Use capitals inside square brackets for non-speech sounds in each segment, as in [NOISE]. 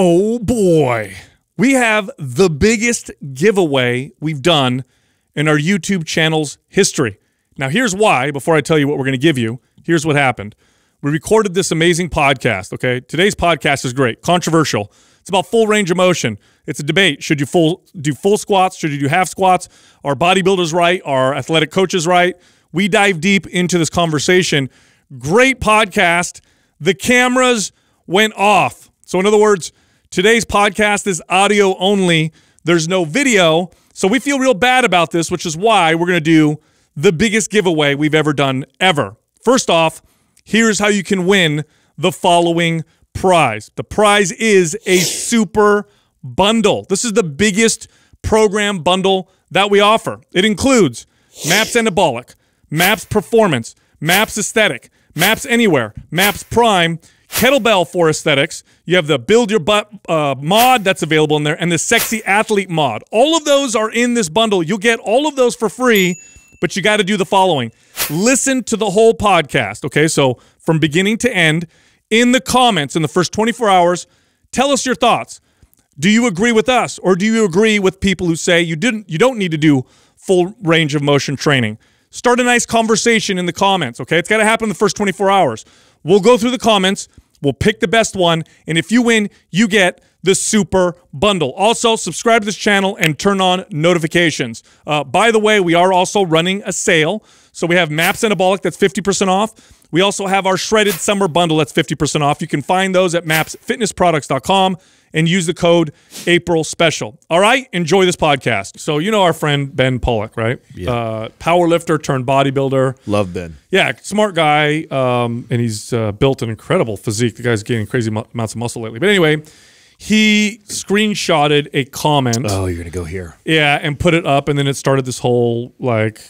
Oh boy. We have the biggest giveaway we've done in our YouTube channel's history. Now, here's why. Before I tell you what we're going to give you, here's what happened. We recorded this amazing podcast, okay? Today's podcast is great, controversial. It's about full range of motion. It's a debate. Should you full do full squats? Should you do half squats? Are bodybuilders right? Are athletic coaches right? We dive deep into this conversation. Great podcast. The cameras went off. So, in other words, Today's podcast is audio only. There's no video. So we feel real bad about this, which is why we're going to do the biggest giveaway we've ever done ever. First off, here's how you can win the following prize. The prize is a super bundle. This is the biggest program bundle that we offer. It includes Maps Anabolic, Maps Performance, Maps Aesthetic, Maps Anywhere, Maps Prime, Kettlebell for aesthetics. You have the Build Your Butt uh, mod that's available in there, and the Sexy Athlete mod. All of those are in this bundle. You'll get all of those for free, but you got to do the following listen to the whole podcast. Okay, so from beginning to end, in the comments in the first 24 hours, tell us your thoughts. Do you agree with us, or do you agree with people who say you didn't, you don't need to do full range of motion training? Start a nice conversation in the comments. Okay, it's got to happen in the first 24 hours. We'll go through the comments. We'll pick the best one. And if you win, you get the super bundle. Also, subscribe to this channel and turn on notifications. Uh, by the way, we are also running a sale. So we have Maps Anabolic that's 50% off. We also have our shredded summer bundle that's 50% off. You can find those at mapsfitnessproducts.com and use the code April Special. All right, enjoy this podcast. So you know our friend Ben Pollack, right? Yeah. Uh, power lifter turned bodybuilder. Love Ben. Yeah, smart guy, um, and he's uh, built an incredible physique. The guy's gaining crazy amounts of muscle lately. But anyway, he screenshotted a comment. Oh, you're gonna go here. Yeah, and put it up, and then it started this whole like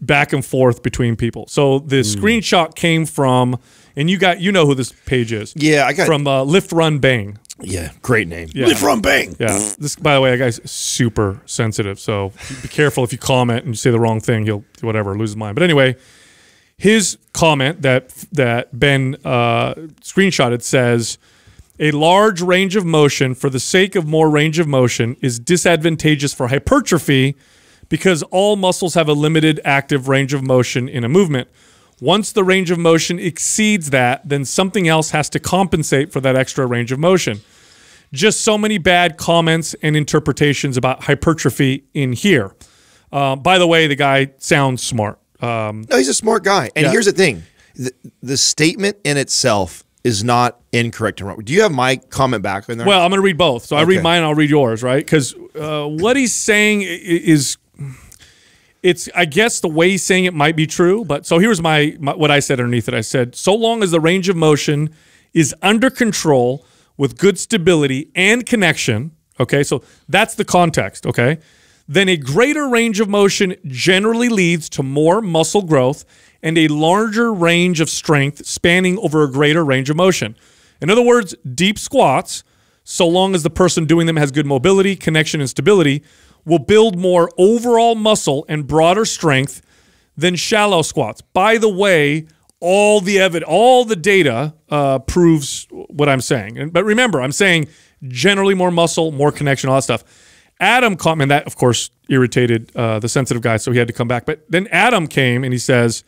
back and forth between people. So the Hmm. screenshot came from, and you got you know who this page is. Yeah, I got- from uh, Lift Run Bang. Yeah, great name. Yeah. Live from bang. Yeah. This, by the way, that guy's super sensitive. So be careful if you comment and you say the wrong thing, he'll whatever lose his mind. But anyway, his comment that that Ben uh, screenshotted says, "A large range of motion for the sake of more range of motion is disadvantageous for hypertrophy because all muscles have a limited active range of motion in a movement." Once the range of motion exceeds that, then something else has to compensate for that extra range of motion just so many bad comments and interpretations about hypertrophy in here. Uh, by the way, the guy sounds smart. Um, No, he's a smart guy. And Yeah. here's the thing: the, the statement in itself is not incorrect and wrong. Do you have my comment back in there? well, I'm going to read both. So I read Okay. mine, I'll read yours, right? Because uh, what he's saying is. It's, I guess, the way he's saying it might be true, but so here's my, my what I said underneath it. I said, so long as the range of motion is under control with good stability and connection, okay, so that's the context, okay, then a greater range of motion generally leads to more muscle growth and a larger range of strength spanning over a greater range of motion. In other words, deep squats, so long as the person doing them has good mobility, connection, and stability, will build more overall muscle and broader strength than shallow squats. By the way, all the evidence, all the data uh, proves what I'm saying. But remember, I'm saying generally more muscle, more connection, all that stuff. Adam comment that, of course, irritated uh, the sensitive guy, so he had to come back. But then Adam came and he says,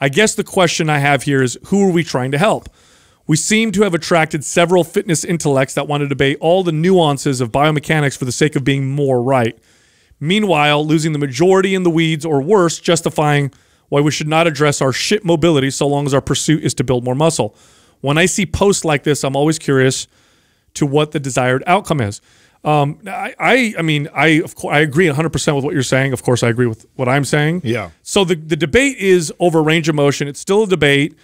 "I guess the question I have here is, who are we trying to help?" We seem to have attracted several fitness intellects that want to debate all the nuances of biomechanics for the sake of being more right. Meanwhile, losing the majority in the weeds, or worse, justifying why we should not address our shit mobility so long as our pursuit is to build more muscle. When I see posts like this, I'm always curious to what the desired outcome is. Um, I, I, I mean, I of course I agree 100 percent with what you're saying. Of course, I agree with what I'm saying. Yeah. So the the debate is over range of motion. It's still a debate,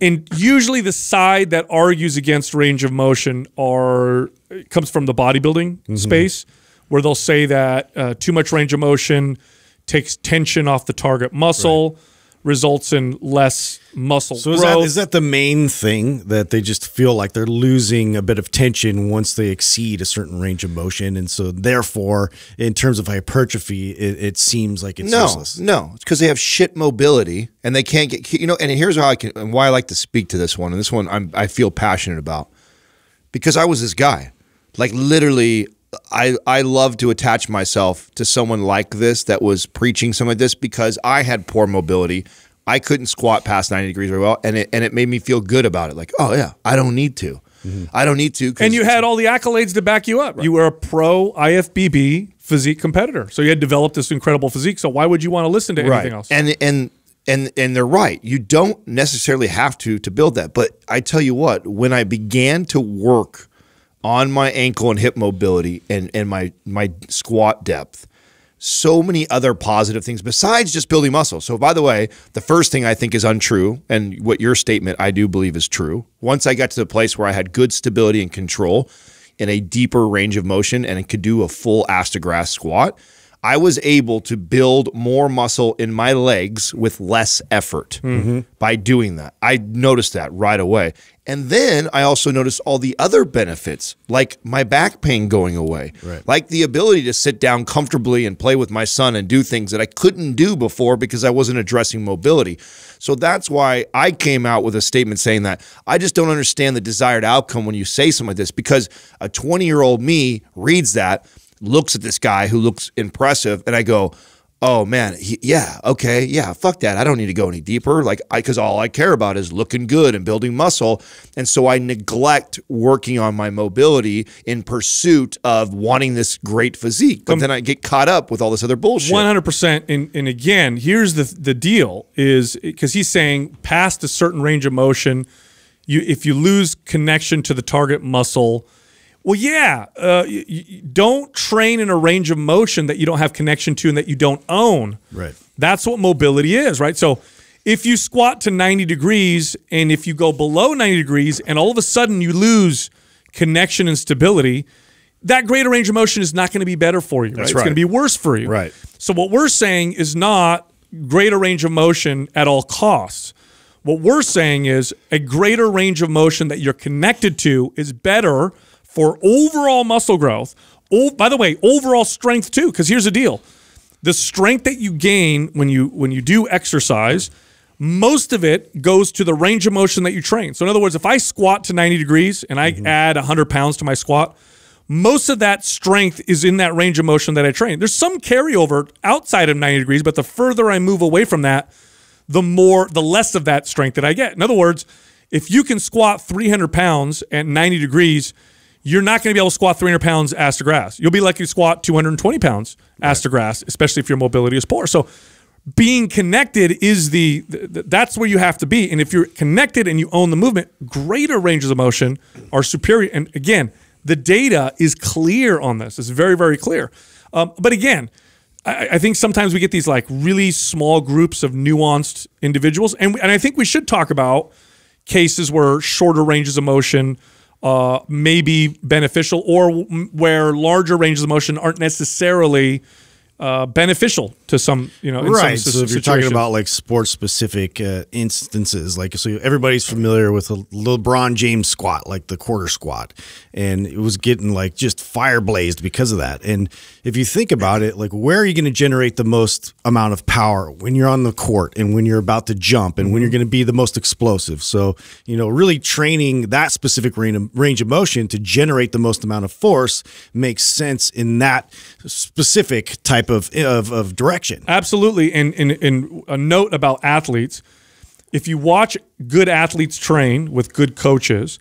and usually the side that argues against range of motion are comes from the bodybuilding space, where they'll say that uh, too much range of motion takes tension off the target muscle, results in less muscle So is growth. that, is that the main thing that they just feel like they're losing a bit of tension once they exceed a certain range of motion, and so therefore, in terms of hypertrophy, it, it seems like it's no, useless. no, it's because they have shit mobility and they can't get you know. And here's how I can and why I like to speak to this one. And this one I'm, I feel passionate about because I was this guy. Like literally, I I love to attach myself to someone like this that was preaching some of this because I had poor mobility. I couldn't squat past 90 degrees very well, and it and it made me feel good about it. Like, oh yeah, I don't need to. Mm-hmm. I don't need to. And you had all the accolades to back you up. You were a pro IFBB physique competitor. So you had developed this incredible physique. So why would you want to listen to anything else? And and and and they're right. You don't necessarily have to to build that. But I tell you what, when I began to work on my ankle and hip mobility and and my my squat depth, so many other positive things besides just building muscle. So by the way, the first thing I think is untrue and what your statement I do believe is true. Once I got to the place where I had good stability and control in a deeper range of motion and could do a full ass to grass squat, I was able to build more muscle in my legs with less effort mm-hmm. by doing that. I noticed that right away. And then I also noticed all the other benefits, like my back pain going away, Right. like the ability to sit down comfortably and play with my son and do things that I couldn't do before because I wasn't addressing mobility. So that's why I came out with a statement saying that I just don't understand the desired outcome when you say something like this because a 20 year old me reads that looks at this guy who looks impressive, and I go, "Oh man, he, yeah, okay, yeah, fuck that. I don't need to go any deeper, like, I because all I care about is looking good and building muscle, and so I neglect working on my mobility in pursuit of wanting this great physique. But um, then I get caught up with all this other bullshit. One hundred percent. And and again, here's the the deal: is because he's saying past a certain range of motion, you if you lose connection to the target muscle, well, yeah, uh, you, you don't train in a range of motion that you don't have connection to and that you don't own. Right. That's what mobility is, right? So if you squat to 90 degrees and if you go below 90 degrees and all of a sudden you lose connection and stability, that greater range of motion is not going to be better for you. Right? It's right. going to be worse for you. Right. So what we're saying is not greater range of motion at all costs. What we're saying is a greater range of motion that you're connected to is better for overall muscle growth. Oh, by the way, overall strength too. Because here's the deal: the strength that you gain when you when you do exercise, most of it goes to the range of motion that you train. So in other words, if I squat to 90 degrees and I mm-hmm. add 100 pounds to my squat, most of that strength is in that range of motion that I train. There's some carryover outside of 90 degrees, but the further I move away from that, the more, the less of that strength that I get. In other words, if you can squat 300 pounds at 90 degrees, you're not going to be able to squat 300 pounds ass to grass. You'll be lucky to squat 220 pounds ass to grass, especially if your mobility is poor. So, being connected is the, th- that's where you have to be. And if you're connected and you own the movement, greater ranges of motion are superior. And again, the data is clear on this. It's very, very clear. Um, but again, I, I think sometimes we get these like really small groups of nuanced individuals, and and I think we should talk about cases where shorter ranges of motion uh, may be beneficial, or where larger ranges of motion aren't necessarily uh, beneficial to some, you know, in right. Some So if you're talking about like sports specific uh, instances, like so everybody's familiar with the LeBron James squat, like the quarter squat, and it was getting like just fire blazed because of that. And if you think about it, like where are you going to generate the most amount of power when you're on the court and when you're about to jump and when you're going to be the most explosive? So you know, really training that specific range of, range of motion to generate the most amount of force makes sense in that specific type of of, of direction. Absolutely. And, and, and a note about athletes if you watch good athletes train with good coaches,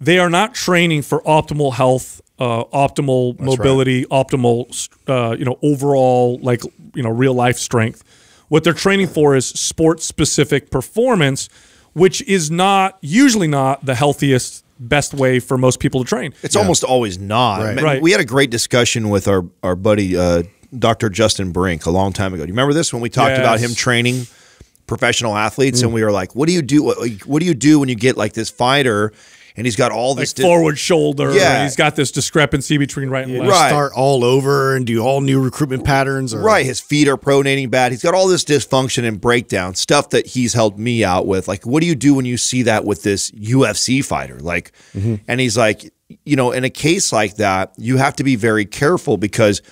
they are not training for optimal health, uh, optimal mobility, optimal, uh, you know, overall, like, you know, real life strength. What they're training for is sports specific performance, which is not usually not the healthiest, best way for most people to train. It's almost always not. Right. Right. We had a great discussion with our our buddy uh, Dr. Justin Brink a long time ago. Do you remember this when we talked about him training professional athletes and mm. we were like, "What do you do? What, what do you do when you get like this fighter and he's got all this Like di- forward shoulder. Yeah. He's got this discrepancy between right and You left. Right. start all over and do all new recruitment patterns. Or, Right, his feet are pronating bad. He's got all this dysfunction and breakdown stuff that he's helped me out with. Like, what do you do when you see that with this UFC fighter? Like, mm-hmm. and he's like, you know, in a case like that, you have to be very careful because,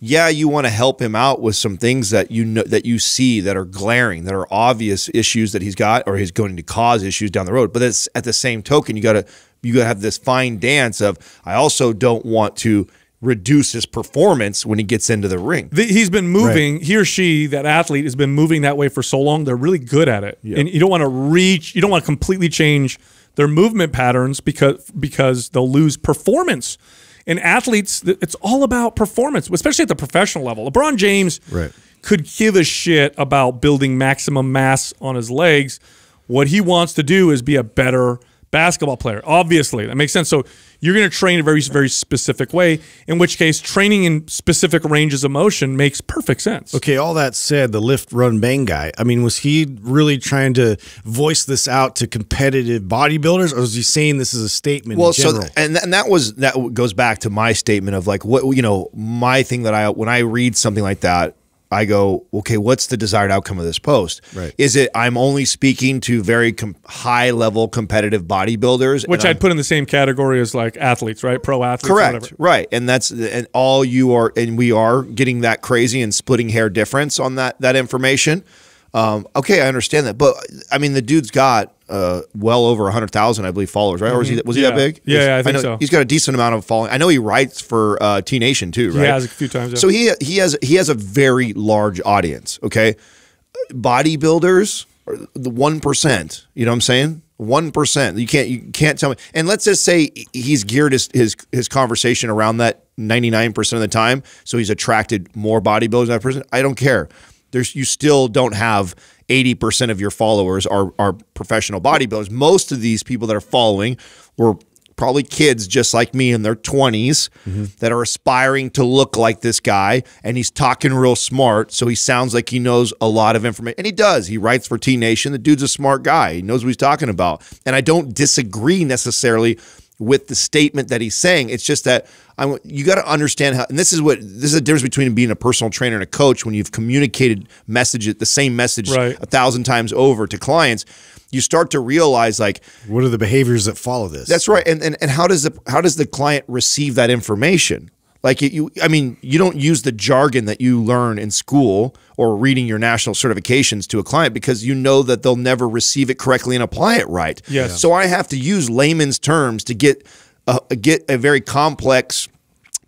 yeah, you want to help him out with some things that you know that you see that are glaring, that are obvious issues that he's got or he's going to cause issues down the road. But it's at the same token, you got to you gotta have this fine dance of I also don't want to reduce his performance when he gets into the ring. The, he's been moving. He or she, that athlete, has been moving that way for so long. They're really good at it, and you don't want to reach. You don't want to completely change their movement patterns because because they'll lose performance. And athletes, it's all about performance, especially at the professional level. LeBron James Right. could give a shit about building maximum mass on his legs. What he wants to do is be a better basketball player. Obviously, that makes sense. So you're going to train a very, very specific way. In which case, training in specific ranges of motion makes perfect sense. Okay, all that said, the lift, run, bang guy. I mean, was he really trying to voice this out to competitive bodybuilders, or was he saying this is a statement well in general? so and and that was that goes back to my statement of like what you know my thing that i when i read something like that i go okay what's the desired outcome of this post Right. is it i'm only speaking to very com- high level competitive bodybuilders Which I'm- I'd put in the same category as like athletes, right? Pro athletes. Correct. Right. And that's and all you are and we are getting that crazy and splitting hair difference on that that information. Um, okay, I understand that, but I mean, the dude's got uh, well over hundred thousand, I believe, followers, right? Or was he was he Yeah. that big? Yeah, yeah, I think know so. He's got a decent amount of following. I know he writes for uh, T Nation too, right? He has a few times, yeah. So he he has he has a very large audience. Okay, bodybuilders the one percent. You know what I'm saying? One percent. You can't you can't tell me. And let's just say he's geared his his, his conversation around that 99 percent of the time, so he's attracted more bodybuilders than that person. I don't care. There's you still don't have 80 percent of your followers are are professional bodybuilders. Most of these people that are following were probably kids just like me in their 20s that are aspiring to look like this guy and he's talking real smart so he sounds like he knows a lot of information and he does. He writes for t nation. The dude's a smart guy. He knows what he's talking about. And i don't disagree necessarily with the statement that he's saying it's just that I, you got to understand how and this is what this is the difference between being a personal trainer and a coach when you've communicated message the same message Right. a thousand times over to clients you start to realize like what are the behaviors that follow this? that's right. And, and and how does the how does the client receive that information? Like you, I mean, you don't use the jargon that you learn in school or reading your national certifications to a client because you know that they'll never receive it correctly and apply it right. Yes. So I have to use layman's terms to get a, get a very complex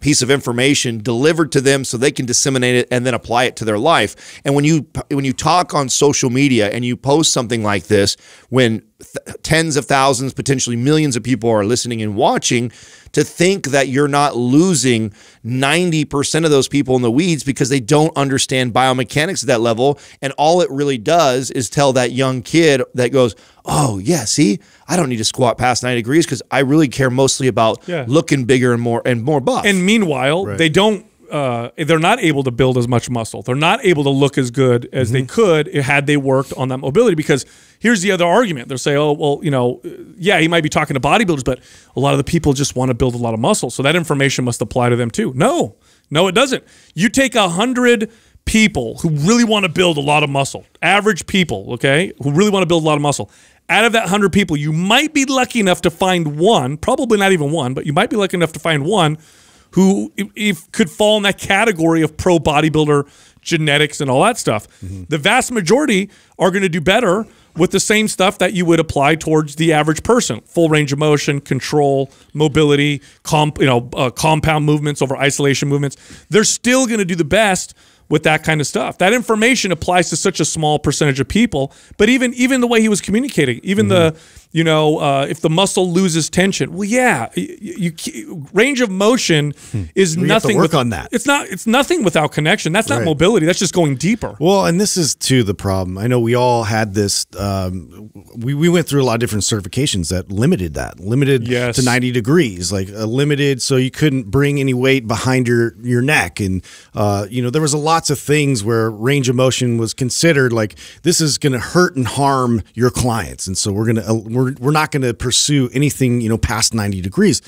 piece of information delivered to them so they can disseminate it and then apply it to their life. And when you when you talk on social media and you post something like this when th- tens of thousands potentially millions of people are listening and watching to think that you're not losing 90% of those people in the weeds because they don't understand biomechanics at that level and all it really does is tell that young kid that goes oh yeah see i don't need to squat past 90 degrees because i really care mostly about Yeah. looking bigger and more and more buff And meanwhile, they don't. Uh, they're not able to build as much muscle. They're not able to look as good as they could had they worked on that mobility. Because here's the other argument: they'll say, "Oh, well, you know, uh, yeah, he might be talking to bodybuilders, but a lot of the people just want to build a lot of muscle, so that information must apply to them too." No, no, it doesn't. You take a hundred people who really want to build a lot of muscle, average people, okay, who really want to build a lot of muscle. Out of that 100 people, you might be lucky enough to find one, probably not even one, but you might be lucky enough to find one who if, if could fall in that category of pro bodybuilder genetics and all that stuff. The vast majority are going to do better with the same stuff that you would apply towards the average person: full range of motion, control, mobility, comp, you know, uh, compound movements over isolation movements. They're still going to do the best with that kind of stuff. That information applies to such a small percentage of people. But even even the way he was communicating, even the you know uh, if the muscle loses tension, well, yeah, you, you range of motion is We nothing. work with- on that. It's not. It's nothing without connection. That's not Right. mobility. That's just going deeper. Well, and this is too the problem. I know we all had this. Um, we we went through a lot of different certifications that limited that, limited Yes. to ninety degrees, like uh, limited, so you couldn't bring any weight behind your your neck, and uh, you know there was a lots of things where range of motion was considered like this is going to hurt and harm your clients, and so we're gonna uh, we're we're not going to pursue anything you know past ninety degrees.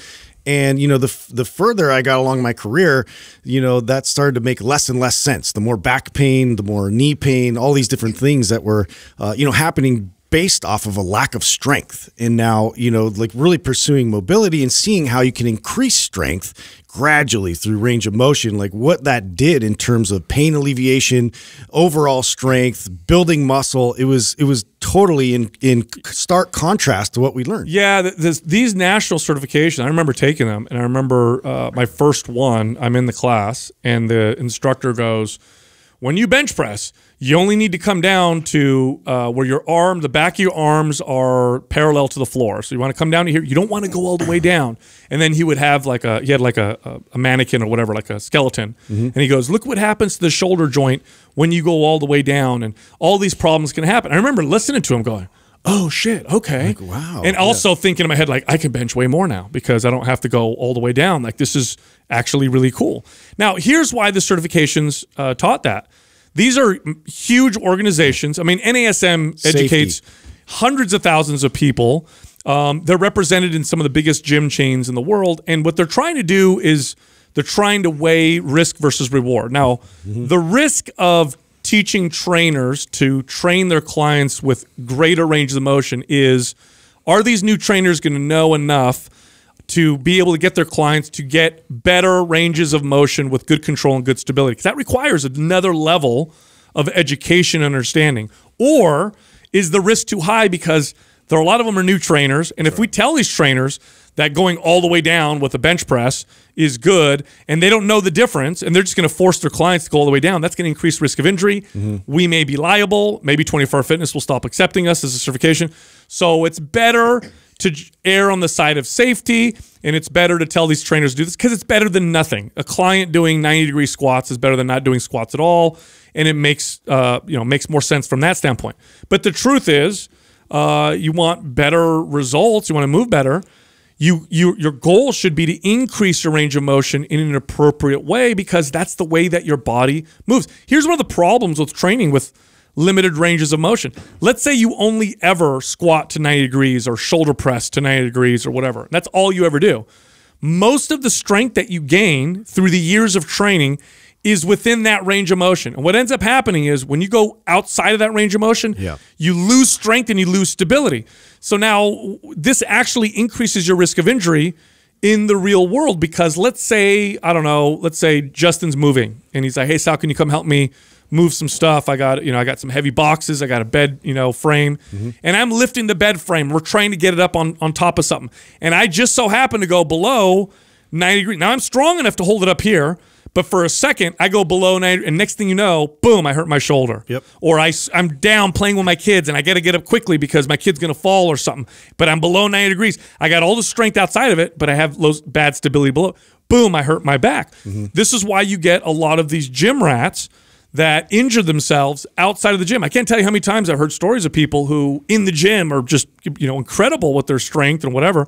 And you know, the the further I got along my career, you know, that started to make less and less sense. The more back pain, the more knee pain, all these different things that were, uh, you know, happening based off of a lack of strength. And now, you know, like really pursuing mobility and seeing how you can increase strength gradually through range of motion, like what that did in terms of pain alleviation, overall strength, building muscle. It was it was totally in in stark contrast to what we learned. Yeah, this, these national certifications, I remember taking them, and I remember uh, my first one. I'm in the class, and the instructor goes, "When you bench press." You only need to come down to uh, where your arm, the back of your arms are parallel to the floor. So you want to come down to here. You don't want to go all the way down. And then he would have like a, he had like a, a mannequin or whatever, like a skeleton. Mm-hmm. And he goes, look what happens to the shoulder joint when you go all the way down. And all these problems can happen. I remember listening to him going, oh shit, okay. Like, wow. And also yeah. thinking in my head, like, I can bench way more now because I don't have to go all the way down. Like, this is actually really cool. Now, here's why the certifications uh, taught that. These are huge organizations. I mean, NASM Safety. educates hundreds of thousands of people. Um, they're represented in some of the biggest gym chains in the world. And what they're trying to do is they're trying to weigh risk versus reward. Now, mm-hmm. the risk of teaching trainers to train their clients with greater range of motion is are these new trainers going to know enough to be able to get their clients to get better ranges of motion with good control and good stability. Because that requires another level of education and understanding. Or is the risk too high because there are a lot of them are new trainers, and if we tell these trainers that going all the way down with a bench press is good, and they don't know the difference, and they're just going to force their clients to go all the way down, that's going to increase risk of injury. Mm-hmm. We may be liable. Maybe 24 Hour Fitness will stop accepting us as a certification. So it's better to err on the side of safety, and it's better to tell these trainers to do this because it's better than nothing. A client doing 90 degree squats is better than not doing squats at all, and it makes uh, you know makes more sense from that standpoint. But the truth is, uh, you want better results, you want to move better. You, you, your goal should be to increase your range of motion in an appropriate way because that's the way that your body moves. Here's one of the problems with training with limited ranges of motion. Let's say you only ever squat to 90 degrees or shoulder press to 90 degrees or whatever. That's all you ever do. Most of the strength that you gain through the years of training is within that range of motion. And what ends up happening is when you go outside of that range of motion, yeah. you lose strength and you lose stability. So now this actually increases your risk of injury in the real world because let's say, I don't know, let's say Justin's moving and he's like, hey, Sal, can you come help me move some stuff. I got, you know, I got some heavy boxes. I got a bed, you know, frame, mm-hmm. and I'm lifting the bed frame. We're trying to get it up on on top of something, and I just so happen to go below 90 degrees. Now I'm strong enough to hold it up here. But for a second, I go below 90, and next thing you know, boom, I hurt my shoulder. Yep. Or I, I'm down playing with my kids, and I got to get up quickly because my kid's going to fall or something. But I'm below 90 degrees. I got all the strength outside of it, but I have low, bad stability below. Boom, I hurt my back. Mm-hmm. This is why you get a lot of these gym rats – that injure themselves outside of the gym. I can't tell you how many times I've heard stories of people who in the gym are just you know incredible with their strength and whatever,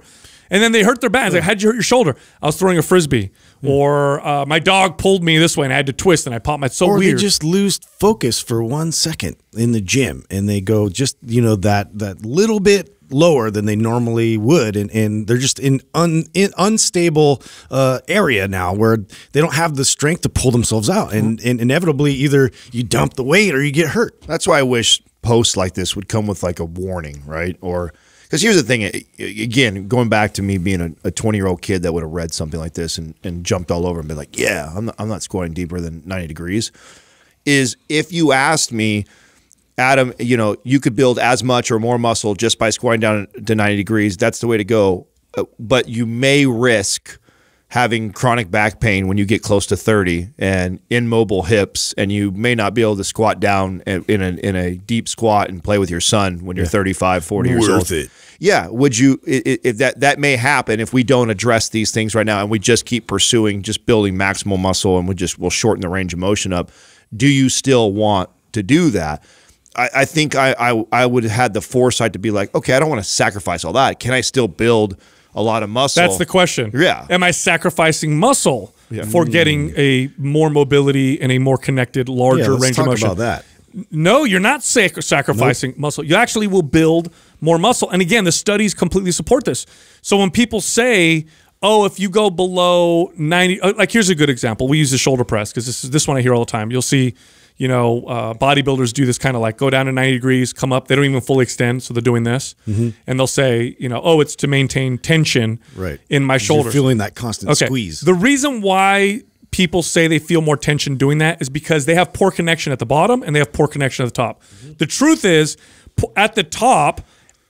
and then they hurt their back. It's like, how'd you hurt your shoulder? I was throwing a frisbee, hmm. or uh, my dog pulled me this way and I had to twist and I popped my. So or weird. they just lose focus for one second in the gym and they go just you know that that little bit lower than they normally would, and, and they're just in, un, in unstable uh, area now where they don't have the strength to pull themselves out, and, and inevitably either you dump the weight or you get hurt. That's why I wish posts like this would come with like a warning, right? Or because here's the thing, again, going back to me being a 20 year old kid that would have read something like this and, and jumped all over and been like, yeah, I'm not, I'm not squatting deeper than 90 degrees. Is if you asked me Adam, you know, you could build as much or more muscle just by squatting down to 90 degrees. That's the way to go. Uh, but you may risk having chronic back pain when you get close to 30 and immobile hips and you may not be able to squat down in a, in a deep squat and play with your son when you're yeah. 35 40 years Worth old it. yeah would you if that that may happen if we don't address these things right now and we just keep pursuing just building maximal muscle and we just will shorten the range of motion up do you still want to do that I, I think I, I, I would have had the foresight to be like, okay, I don't want to sacrifice all that. Can I still build a lot of muscle? That's the question. Yeah. Am I sacrificing muscle yeah. for getting a more mobility and a more connected, larger yeah, range of motion? About that. No, you're not sac- sacrificing nope. muscle. You actually will build more muscle. And again, the studies completely support this. So when people say, "Oh, if you go below 90," uh, like here's a good example. We use the shoulder press because this is this one I hear all the time. You'll see you know, uh, bodybuilders do this kind of like go down to 90 degrees, come up. They don't even fully extend, so they're doing this, Mm-hmm. and they'll say, you know, oh, it's to maintain tension Right. in my You're shoulders. feeling that constant okay. squeeze. The reason why people say they feel more tension doing that is because they have poor connection at the bottom and they have poor connection at the top. The truth is, at the top.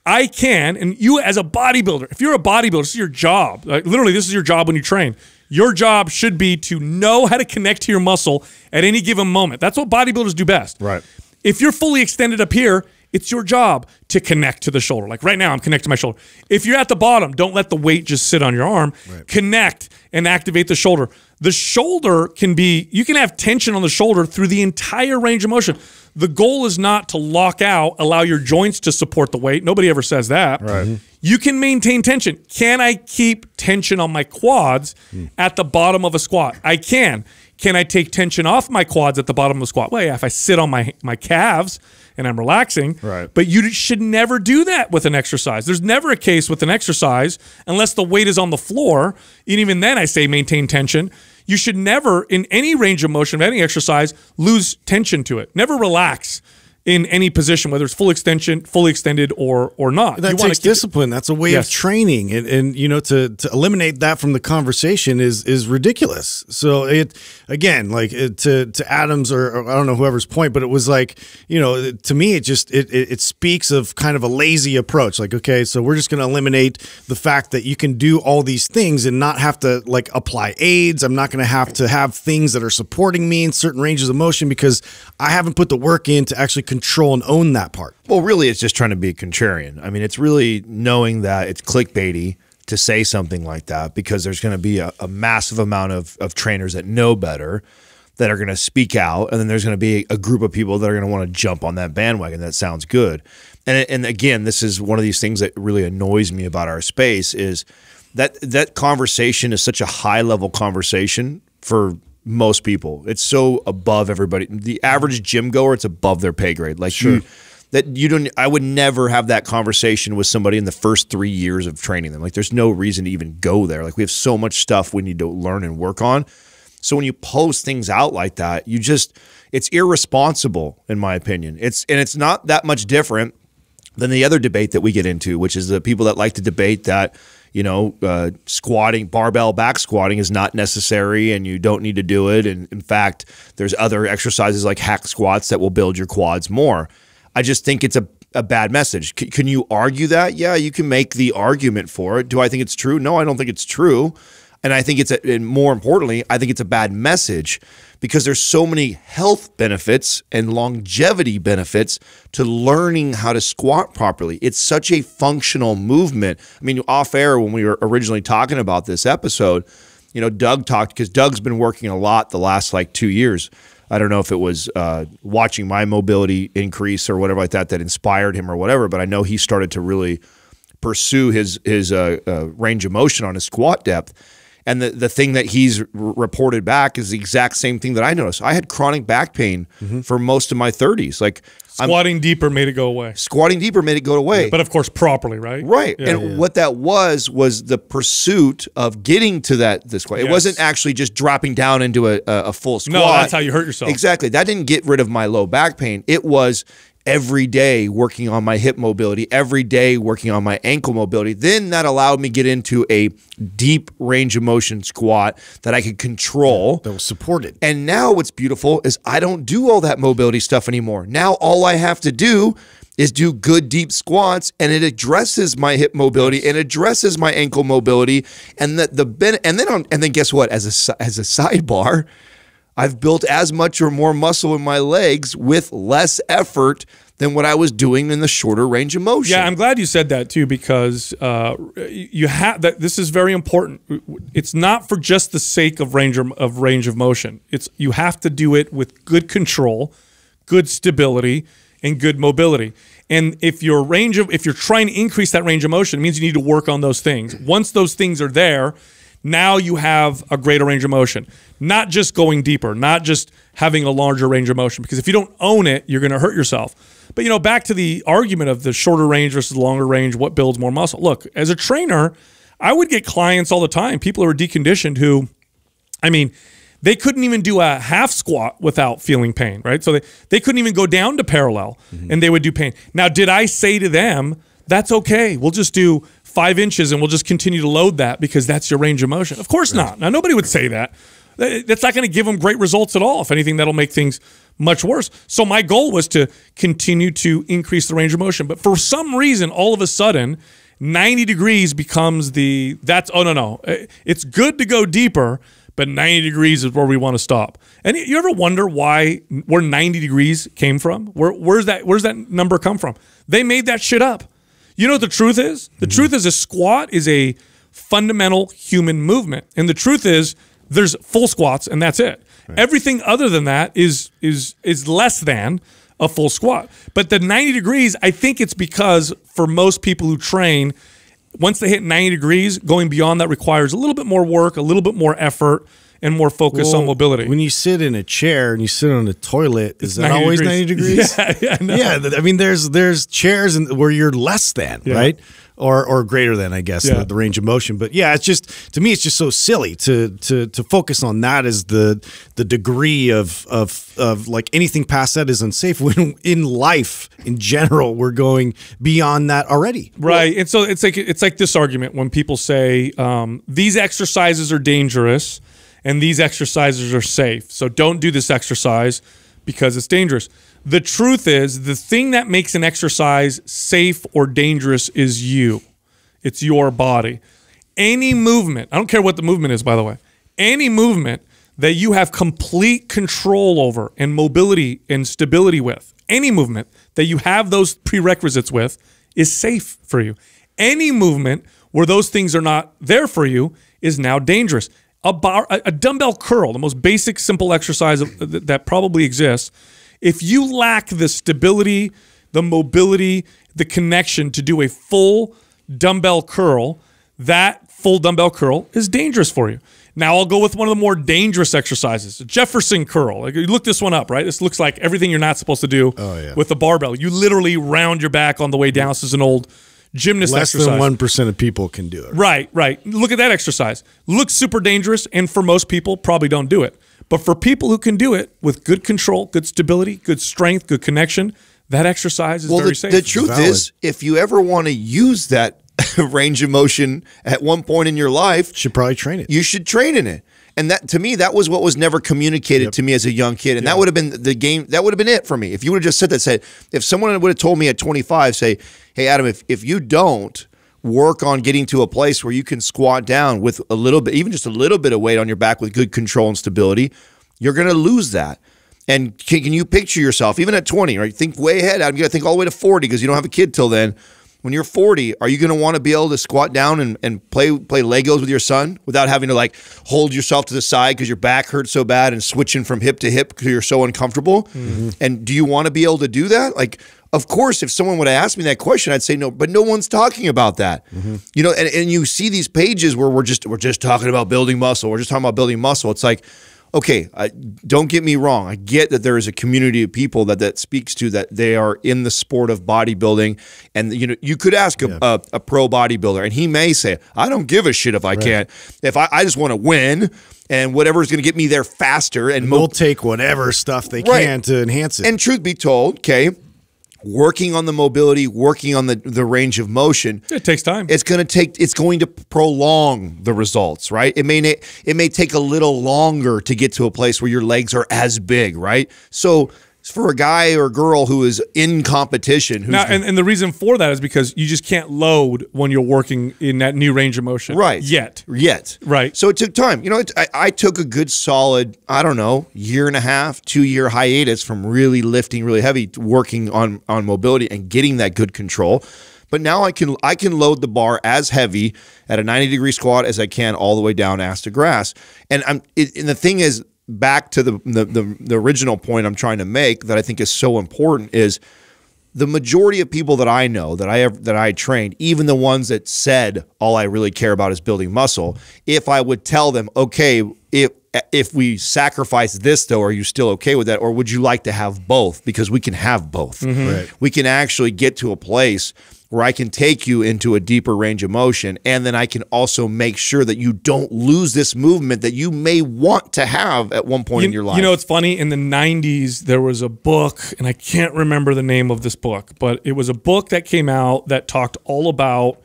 I can, and you as a bodybuilder, if you're a bodybuilder, this is your job. Like literally, this is your job when you train. Your job should be to know how to connect to your muscle at any given moment. That's what bodybuilders do best. Right. If you're fully extended up here, it's your job to connect to the shoulder. Like right now, I'm connected to my shoulder. If you're at the bottom, don't let the weight just sit on your arm. Connect and activate the shoulder. The shoulder can be, you can have tension on the shoulder through the entire range of motion. The goal is not to lock out, allow your joints to support the weight. Nobody ever says that. Right. Mm-hmm. You can maintain tension. Can I keep tension on my quads hmm. at the bottom of a squat? I can. Can I take tension off my quads at the bottom of a squat? Well, yeah, if I sit on my my calves and I'm relaxing. Right. But you should never do that with an exercise. There's never a case with an exercise unless the weight is on the floor. And even then, I say maintain tension. You should never, in any range of motion of any exercise, lose tension to it. Never relax in any position, whether it's full extension, fully extended, or or not. that you takes keep it- discipline. That's a way Yes. of training, and, and you know to to eliminate that from the conversation is is ridiculous. So it again, like it, to to Adams or, or I don't know whoever's point, but it was like you know to me it just it, it it speaks of kind of a lazy approach. Like okay, so we're just going to eliminate the fact that you can do all these things and not have to like apply aids. I'm not going to have to have things that are supporting me in certain ranges of motion because I haven't put the work in to actually control and own that part. Well, really, it's just trying to be a contrarian. I mean, it's really knowing that it's clickbaity to say something like that because there's going to be a, a massive amount of, of trainers that know better that are going to speak out, and then there's going to be a group of people that are going to want to jump on that bandwagon. That sounds good, and and again, this is one of these things that really annoys me about our space is that that conversation is such a high level conversation for most people. It's so above everybody. The average gym goer, it's above their pay grade. Like you, that you don't. I would never have that conversation with somebody in the first three years of training them. Like there's no reason to even go there. Like we have so much stuff we need to learn and work on. So when you post things out like that, you just it's irresponsible in my opinion. It's and it's not that much different than the other debate that we get into, which is the people that like to debate that you know uh, squatting barbell back squatting is not necessary and you don't need to do it. And in fact, there's other exercises like hack squats that will build your quads more. I just think it's a a bad message. C- can you argue that? Yeah, you can make the argument for it. Do I think it's true? No, I don't think it's true. And I think it's, a, and more importantly, I think it's a bad message because there's so many health benefits and longevity benefits to learning how to squat properly. It's such a functional movement. I mean, off air when we were originally talking about this episode, you know, Doug talked because Doug's been working a lot the last like two years. I don't know if it was uh, watching my mobility increase or whatever like that that inspired him or whatever, but I know he started to really pursue his his uh, uh, range of motion on his squat depth. And the, the thing that he's r- reported back is the exact same thing that I noticed. I had chronic back pain mm-hmm. for most of my 30s. Like I'm Squatting deeper made it go away. squatting deeper made it go away. But of course, properly, right? Right. Yeah. and what that was was the pursuit of getting to that this squat. It wasn't actually just dropping down into a, a, a full squat. No, that's how you hurt yourself. Exactly. That didn't get rid of my low back pain. It was every day working on my hip mobility, every day working on my ankle mobility. Then that allowed me get into a deep range of motion squat that I could control. That was supported. And now what's beautiful is I don't do all that mobility stuff anymore. Now all I have to do is do good deep squats and it addresses my hip mobility and addresses my ankle mobility and the the ben- and then on, and then guess what as a as a sidebar I've built as much or more muscle in my legs with less effort than what I was doing in the shorter range of motion. Yeah, I'm glad you said that too because uh, you have that. This is very important. It's not for just the sake of range of, of range of motion. It's you have to do it with good control, good stability, and good mobility. And if your range of if you're trying to increase that range of motion, it means you need to work on those things. Once those things are there, now you have a greater range of motion. Not just going deeper, not just having a larger range of motion. Because if you don't own it, you're going to hurt yourself. But you know, back to the argument of the shorter range versus the longer range, what builds more muscle? Look, as a trainer, I would get clients all the time, people who are deconditioned who, I mean, they couldn't even do a half squat without feeling pain, right? So they, they couldn't even go down to parallel mm-hmm. and they would do pain. Now, did I say to them, that's okay. We'll just do five inches and we'll just continue to load that because that's your range of motion? Of course not. Now, nobody would say that. That- That's not going to give them great results at all. If anything, that'll make things much worse. So my goal was to continue to increase the range of motion. But for some reason, all of a sudden, 90 degrees becomes the that's oh no no. It's good to go deeper, but 90 degrees is where we want to stop. And you ever wonder why where 90 degrees came from? Where where's that where's that number come from? They made that shit up. You know what the truth is? The mm-hmm. truth is a squat is a fundamental human movement. And the truth is there's full squats and that's it. Everything other than that is is is less than a full squat. But the 90 degrees, I think it's because for most people who train, once they hit 90 degrees, going beyond that requires a little bit more work, a little bit more effort, and more focus on mobility. When you sit in a chair and you sit on a toilet, is that 90 always degrees. ninety [LAUGHS] degrees? Yeah, yeah, I yeah. I mean, there's there's chairs in, where you're less than right, or or greater than, I guess, Yeah. the, the range of motion. But yeah, it's just to me, it's just so silly to to to focus on that as the the degree of of of like anything past that is unsafe. When [LAUGHS] in life in general, we're going beyond that already. Right. And so it's like it's like this argument when people say um, these exercises are dangerous and these exercises are safe. So don't do this exercise because it's dangerous. The truth is the thing that makes an exercise safe or dangerous is you. It's your body. Any movement, I don't care what the movement is by the way. Any movement that you have complete control over and mobility and stability with, any movement that you have those prerequisites with is safe for you. Any movement where those things are not there for you is now dangerous. A bar, a dumbbell curl, the most basic, simple exercise of- that that probably exists. If you lack the stability, the mobility, the connection to do a full dumbbell curl, that full dumbbell curl is dangerous for you. Now I'll go with one of the more dangerous exercises, Jefferson curl. Like, you look this one up, right? This looks like everything you're not supposed to do oh, yeah. with the barbell. You literally round your back on the way down. This is an old gymnast Less exercise. than one percent of people can do it. Right, right. Look at that exercise. Looks super dangerous, and for most people, probably don't do it. But for people who can do it with good control, good stability, good strength, good connection, that exercise is Well, very the, safe. the truth Valid. is, if you ever want to use that [LAUGHS] range of motion at one point in your life, you Should probably train it. you should train in it. And that to me, that was what was never communicated to me as a young kid. And that would have been the game. That would have been it for me. If you would have just said that, said, if someone would have told me at 25, say, hey, Adam, if, if you don't work on getting to a place where you can squat down with a little bit, even just a little bit of weight on your back with good control and stability, you're going to lose that. And can, can you picture yourself, even at 20, right? Think way ahead. Adam, you got to think all the way to 40 because you don't have a kid till then. When you're 40, are you going to want to be able to squat down and, and play play Legos with your son without having to like hold yourself to the side because your back hurts so bad and switching from hip to hip because you're so uncomfortable? Mm-hmm. And do you want to be able to do that? Like, of course, if someone would have asked me that question, I'd say no, but no one's talking about that. Mm-hmm. You know, and, and you see these pages where we're just we're just talking about building muscle. We're just talking about building muscle. It's like, okay, I, don't get me wrong. I get that there is a community of people that that speaks to that they are in the sport of bodybuilding, and you know, you could ask a, a, a pro bodybuilder, and he may say, "I don't give a shit if I can't. If I, I just want to win." And whatever is going to get me there faster and mo- They'll take whatever stuff they Right. can to enhance it. and truth be told, okay, working on the mobility, working on the, the range of motion, it takes time. it's going to take it's going to prolong the results, right? It may it may take a little longer to get to a place where your legs are as big, right? So for a guy or girl who is in competition, who's now, and, and the reason for that is because you just can't load when you're working in that new range of motion. right Yet. yet Right. so it took time you know it, I, I took a good solid i don't know year and a half two year hiatus from really lifting really heavy working on on mobility and getting that good control but now i can i can load the bar as heavy at a 90 degree squat as i can all the way down ass to grass and i'm it, and the thing is back to the, the the the original point i'm trying to make that i think is so important is the majority of people that I know that I have that I trained, even the ones that said all I really care about is building muscle, if I would tell them, okay, if if we sacrifice this though, are you still okay with that, or would you like to have both? Because we can have both. Right. We can actually get to a place where I can take you into a deeper range of motion. And then I can also make sure that you don't lose this movement that you may want to have at one point You, in your life. you know, it's funny. In the '90s, there was a book, and I can't remember the name of this book, but it was a book that came out that talked all about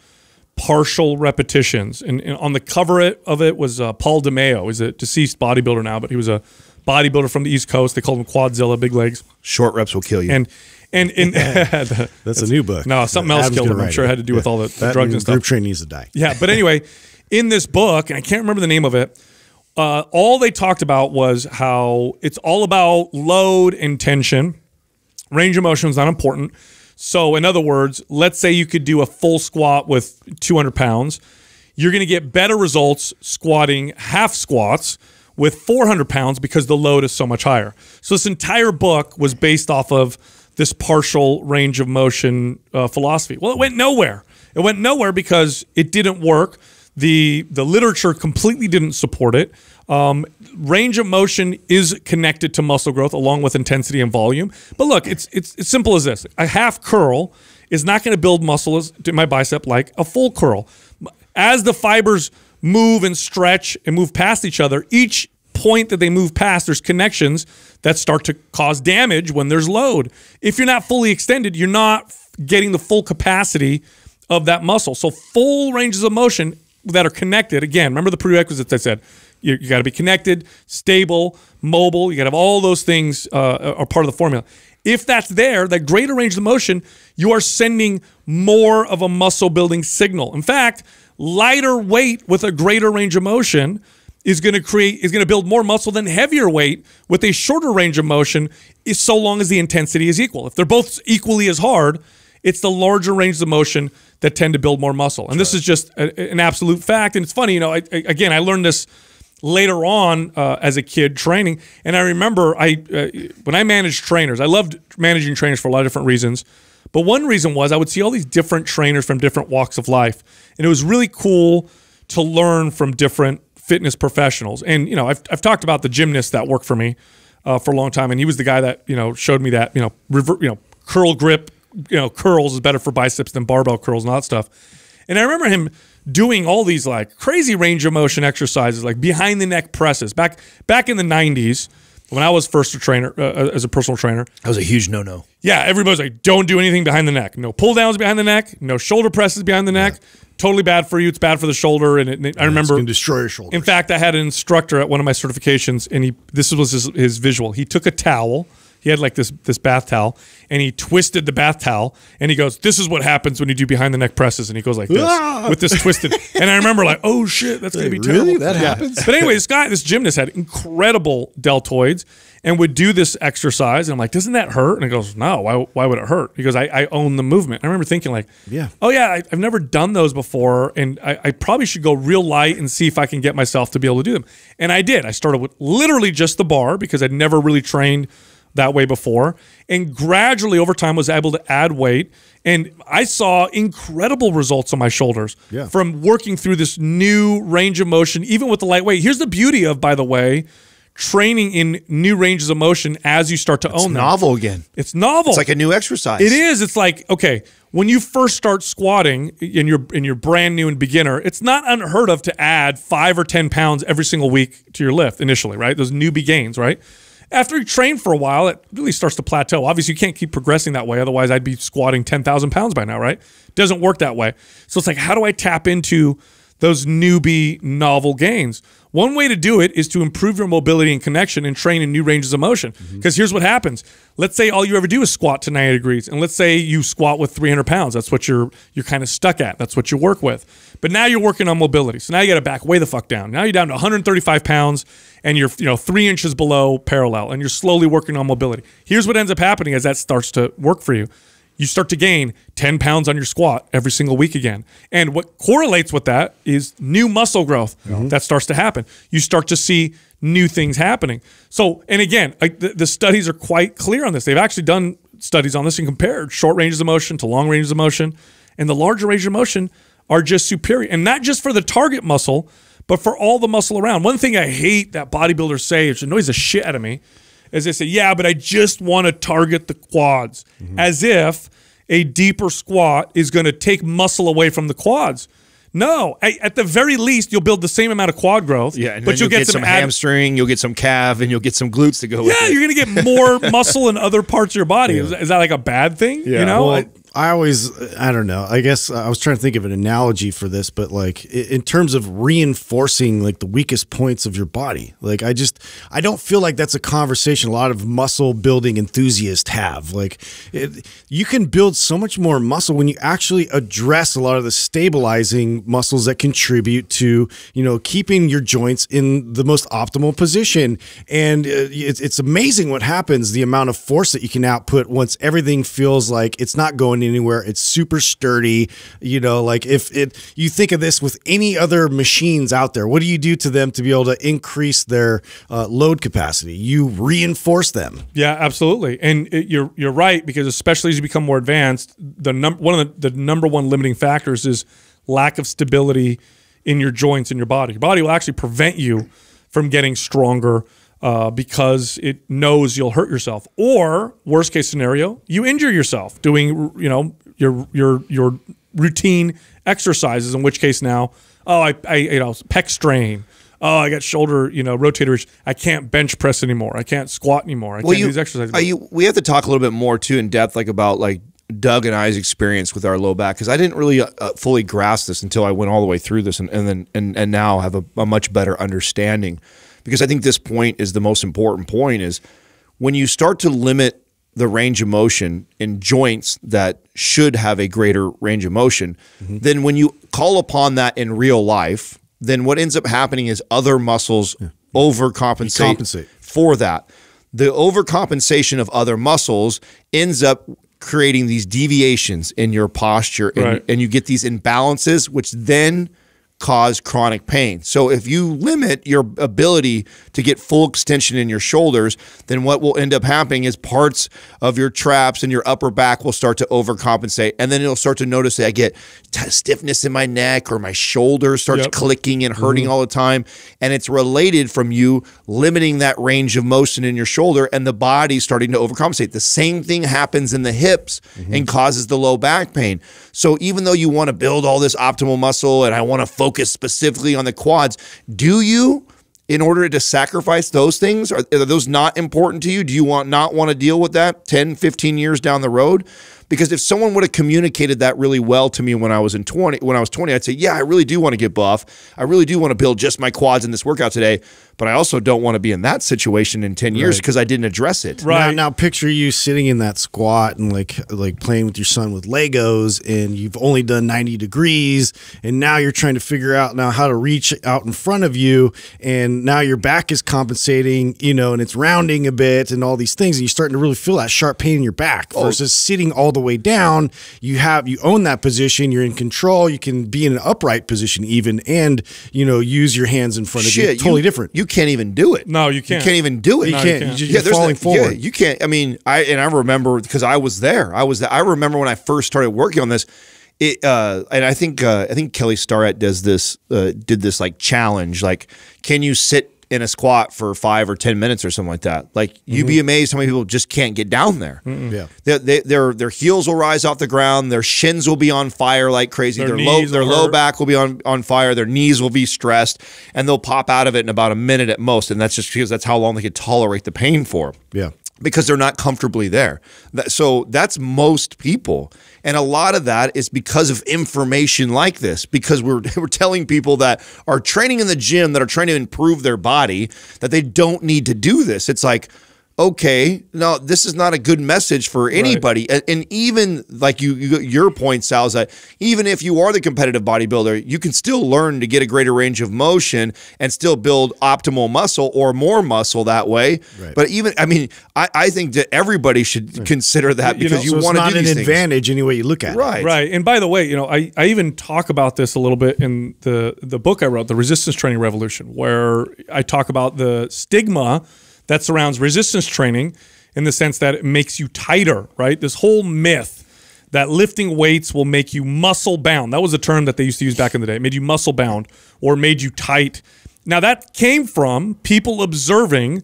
partial repetitions. And, and on the cover of it was uh, Paul DeMeo. He's a deceased bodybuilder now, but he was a bodybuilder from the East Coast. They called him Quadzilla, big legs. Short reps will kill you. And and [LAUGHS] the- That's a new book. No, something else Adam's killed him. I'm sure it had to do with all the- the drugs and stuff. Group train needs to die. Yeah, but [LAUGHS] anyway, in this book, and I can't remember the name of it, uh, all they talked about was how it's all about load and tension. Range of motion is not important. So, in other words, let's say you could do a full squat with 200 pounds. You're going to get better results squatting half squats with 400 pounds because the load is so much higher. So, this entire book was based off of this partial range of motion uh, philosophy. Well, it went nowhere. It went nowhere because it didn't work. The the literature completely didn't support it. Um, range of motion is connected to muscle growth along with intensity and volume. But look, it's it's as simple as this: a half curl is not going to build muscle to my bicep like a full curl. As the fibers move and stretch and move past each other, each point that they move past, there's connections that start to cause damage when there's load. If you're not fully extended, you're not getting the full capacity of that muscle. So full ranges of motion that are connected. Again, remember the prerequisites I said. You, you got to be connected, stable, mobile. You got to have all those things uh, are part of the formula. If that's there, that greater range of motion, you are sending more of a muscle building signal. In fact, lighter weight with a greater range of motion is going to create is going to build more muscle than heavier weight with a shorter range of motion is so long as the intensity is equal. If they're both equally as hard, it's the larger ranges of motion that tend to build more muscle. And this is just a, an absolute fact. And it's funny, you know, I, I, again, I learned this later on uh, as a kid training. And I remember I uh, when I managed trainers, I loved managing trainers for a lot of different reasons. But one reason was I would see all these different trainers from different walks of life. And it was really cool to learn from different fitness professionals. And, you know, I've, I've talked about the gymnast that worked for me uh, for a long time. And he was the guy that, you know, showed me that, you know, river, you know, curl grip, you know, curls is better for biceps than barbell curls and all that stuff. And I remember him doing all these like crazy range of motion exercises, like behind the neck presses. Back back in the '90s, when I was first a trainer uh, as a personal trainer, that was a huge no no. yeah, everybody's like, don't do anything behind the neck. No pull downs behind the neck. No shoulder presses behind the neck. Totally bad for you. It's bad for the shoulder. And, it, and I remember to destroy your shoulders. in fact, I had an instructor at one of my certifications, and he this was his, his visual. He took a towel. He had like this this bath towel, and he twisted the bath towel, and he goes, "This is what happens when you do behind the neck presses." And he goes like this Ah! with this twisted. And I remember like, "Oh shit, that's gonna be Like, really? terrible." That Yeah. happens? But anyway, this guy, this gymnast, had incredible deltoids, and would do this exercise. And I'm like, "Doesn't that hurt?" And he goes, "No. Why? Why would it hurt?" He goes, "I, I own the movement." I remember thinking like, Yeah. oh yeah, I, I've never done those before, and I, I probably should go real light and see if I can get myself to be able to do them. And I did. I started with literally just the bar because I'd never really trained that way before, and gradually over time was able to add weight, and I saw incredible results on my shoulders Yeah. from working through this new range of motion, even with the lightweight. Here's the beauty of, by the way. Training in new ranges of motion as you start to own them. Novel again. It's novel. It's like a new exercise. It is. It's like okay, when you first start squatting and you're and you're brand new and beginner, it's not unheard of to add five or ten pounds every single week to your lift initially, right? Those newbie gains, right? After you train for a while, it really starts to plateau. Obviously, you can't keep progressing that way. Otherwise, I'd be squatting ten thousand pounds by now, right? Doesn't work that way. So it's like, how do I tap into those newbie novel gains. One way to do it is to improve your mobility and connection and train in new ranges of motion. Mm-hmm. Because here's what happens. Let's say all you ever do is squat to 90 degrees, and let's say you squat with 300 pounds. That's what you're you're kind of stuck at. That's what you work with. But now you're working on mobility. So now you got to back way the fuck down. Now you're down to 135 pounds, and you're you know three inches below parallel, and you're slowly working on mobility. Here's what ends up happening as that starts to work for you you start to gain 10 pounds on your squat every single week again. And what correlates with that is new muscle growth mm-hmm. that starts to happen. You start to see new things happening. So, and again, like the, the studies are quite clear on this. They've actually done studies on this and compared short ranges of motion to long ranges of motion. And the larger ranges of motion are just superior. And not just for the target muscle, but for all the muscle around. One thing I hate that bodybuilders say, which annoys the shit out of me, is they say, yeah, but I just want to target the quads. Mm-hmm. As if a deeper squat is going to take muscle away from the quads. No, I, at the very least, you'll build the same amount of quad growth. Yeah, but then you'll, get, some, add- hamstring, you'll get some calf, and you'll get some glutes to go with Yeah, you're going to get [LAUGHS] more muscle in other parts of your body. Is, is that like a bad thing? You know, Well, I- always, I don't know. I guess I was trying to think of an analogy for this, but like in terms of reinforcing like the weakest points of your body, like I just, I don't feel like that's a conversation a lot of muscle building enthusiasts have. Like it, you can build so much more muscle when you actually address a lot of the stabilizing muscles that contribute to, you know, keeping your joints in the most optimal position. And uh, it's amazing what happens, the amount of force that you can output once everything feels like it's not going anywhere. It's super sturdy. You know, like if it, you think of this with any other machines out there, what do you do to them to be able to increase their uh, load capacity? You reinforce them. Yeah, absolutely, and it, you're you're right because especially as you become more advanced, the num- one of the, the number one limiting factors is lack of stability in your joints in your body. Your body will actually prevent you from getting stronger uh, because it knows you'll hurt yourself, or worst case scenario, you injure yourself doing you know your your your routine exercises. In which case now, oh, I, I you know pec strain. Oh, I got shoulder, you know, rotators. I can't bench press anymore. I can't squat anymore. I can't do these exercises. You, we have to talk a little bit more too in depth, like about like Doug and I's experience with our low back, because I didn't really uh, uh, fully grasp this until I went all the way through this, and, and then and, and now have a, a much better understanding. Because I think this point is the most important point: is when you start to limit the range of motion in joints that should have a greater range of motion, mm-hmm. then when you call upon that in real life, then what ends up happening is other muscles overcompensate compensate. for that. The overcompensation of other muscles ends up creating these deviations in your posture and, Right. and you get these imbalances, which then cause chronic pain. So if you limit your ability to get full extension in your shoulders, then what will end up happening is parts of your traps and your upper back will start to overcompensate. And then you'll start to notice that I get stiffness in my neck or my shoulder starts Yep. clicking and hurting mm-hmm. all the time. And it's related from you limiting that range of motion in your shoulder and the body starting to overcompensate. The same thing happens in the hips and mm-hmm. causes the low back pain. So even though you want to build all this optimal muscle and I want to focus specifically on the quads, do you? In order to sacrifice those things, are, are those not important to you? Do you want not want to deal with that 10, 15 years down the road? Because if someone would have communicated that really well to me when I was in 20, when I was 20, I'd say, yeah, I really do want to get buff. I really do want to build just my quads in this workout today. But I also don't want to be in that situation in 10 years because I didn't address it. Right. Now, now picture you sitting in that squat and like like playing with your son with Legos, and you've only done ninety degrees, and now you're trying to figure out now how to reach out in front of you, and now your back is compensating, you know, and it's rounding a bit, and all these things, and you're starting to really feel that sharp pain in your back. Oh. Versus sitting all the way down, you have you own that position, you're in control, you can be in an upright position even, and you know use your hands in front of you. Totally you- different. You can't even do it. No, you can't. You can't even do it. You can't. You just- yeah, you're falling that- forward. Yeah, you can't. I mean, I and I remember because I was there. I was. There, I remember when I first started working on this. It uh, and I think uh, I think Kelly Starrett does this. Uh, did this like challenge? Like, can you sit in a squat for five or ten minutes or something like that? Like, you'd be mm-hmm. amazed how many people just can't get down there. Yeah. Their, they, their their heels will rise off the ground. Their shins will be on fire like crazy. Their Their, low their will low hurt. back will be on on fire. Their knees will be stressed, and they'll pop out of it in about a minute at most. And that's just because that's how long they could tolerate the pain for Yeah. because they're not comfortably there. That- So that's most people. And a lot of that is because of information like this, because we're, [LAUGHS] we're telling people that are training in the gym, that are trying to improve their body, that they don't need to do this. It's like, okay, no, this is not a good message for anybody. And, and even like you, you, your point, Sal, is that even if you are the competitive bodybuilder, you can still learn to get a greater range of motion and still build optimal muscle or more muscle that way. Right. But even, I mean, I, I think that everybody should consider that You know, because you, So want to not do an these things. advantage any way you look at it. Right. Right. And by the way, you know, I, I even talk about this a little bit in the the book I wrote, The Resistance Training Revolution, where I talk about the stigma that surrounds resistance training in the sense that it makes you tighter, right? This whole myth that lifting weights will make you muscle bound. That was a term that they used to use back in the day. It made you muscle bound or made you tight. Now that came from people observing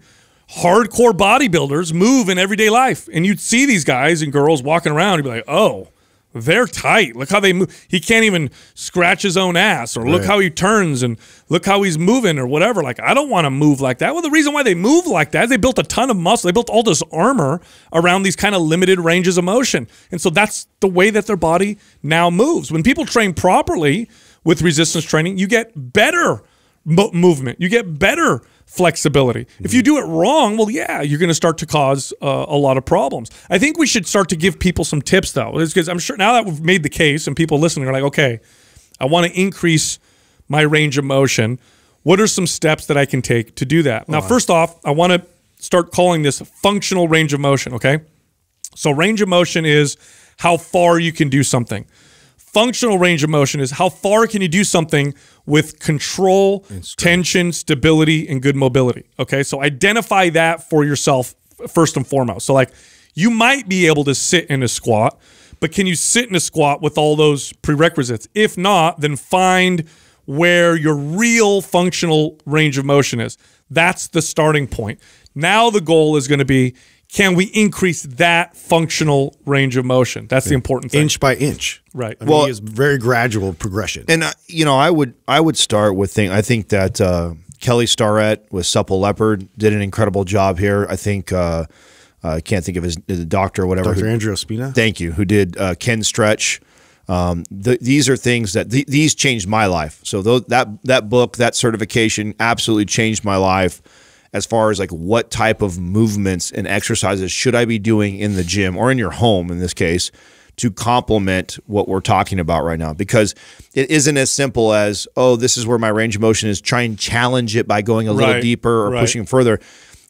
hardcore bodybuilders move in everyday life. And you'd see these guys and girls walking around, you'd be like, oh, they're tight. Look how they move. He can't even scratch his own ass, or look Right. how he turns and look how he's moving, or whatever. Like, I don't want to move like that. Well, the reason why they move like that is they built a ton of muscle. They built all this armor around these kind of limited ranges of motion. And so that's the way that their body now moves. When people train properly with resistance training, you get better mo- movement, you get better flexibility. If you do it wrong, well, yeah, you're going to start to cause uh, a lot of problems. I think we should start to give people some tips, though, because I'm sure now that we've made the case and people listening are like, okay, I want to increase my range of motion. What are some steps that I can take to do that? Now, first off, I want to start calling this functional range of motion, okay? So, range of motion is how far you can do something. Functional range of motion is how far can you do something with control, tension, stability, and good mobility. Okay, so identify that for yourself first and foremost. So, like, you might be able to sit in a squat, but can you sit in a squat with all those prerequisites? If not, then find where your real functional range of motion is. That's the starting point. Now, the goal is going to be can we increase that functional range of motion? That's the important thing. inch by inch. Right. I mean, Well- it's very gradual progression. And uh, you know, I would I would start with thing. I think that uh, Kelly Starrett with Supple Leopard did an incredible job here. I think uh, I can't think of his the doctor or whatever. Dr. who- Andreo Spina. Thank you. Who did uh, Kinstretch? Um, th- these are things that th- these changed my life. So tho- that that book, that certification, absolutely changed my life. As far as like what type of movements and exercises should I be doing in the gym or in your home in this case to complement what we're talking about right now? Because it isn't as simple as oh this is where my range of motion is try and challenge it by going a little Right, deeper or right. pushing further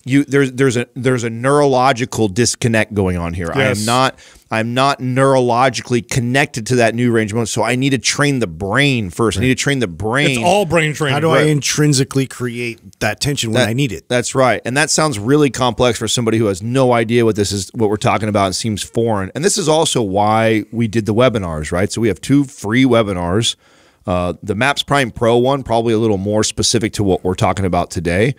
you there's there's a there's a neurological disconnect going on here I am not I'm not neurologically connected to that new range of motion. So I need to train the brain first. I need to train the brain. It's all brain training. How do I intrinsically create that tension when That- I need it? That's right. And that sounds really complex for somebody who has no idea what this is, what we're talking about, and seems foreign. And this is also why we did the webinars, right? So we have two free webinars. Uh, the Maps Prime Pro one, probably a little more specific to what we're talking about today,